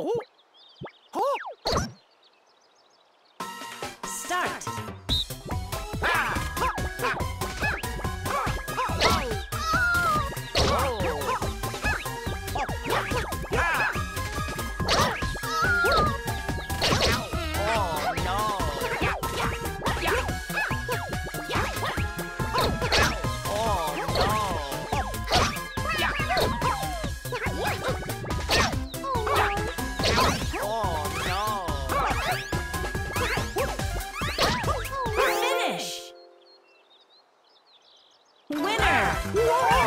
Oh. Start! Whoa!